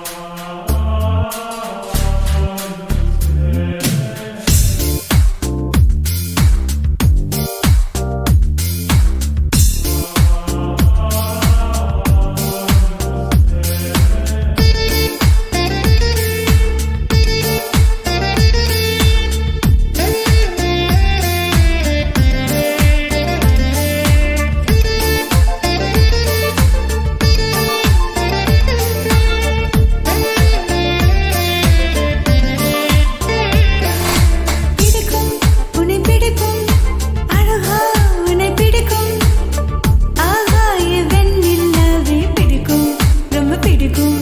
Oh. பிடிக்கும்